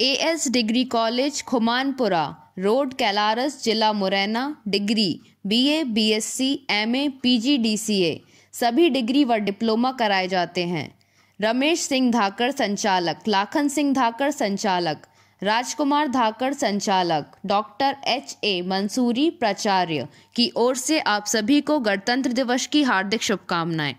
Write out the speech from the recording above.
AS degree college Khumanpura road Kailaras जिला Morena degree BA, BSc, MA, PGDCA सभी degree व diploma कराए जाते हैं। रमेश सिंह धाकर संचालक। लाखन सिंह धाकर संचालक। राजकुमार धाकर संचालक। डॉक्टर एच ए मंसूरी प्राचार्य। की ओर से आप सभी को गणतंत्र दिवस की हार्दिक शुभकामनाएँ।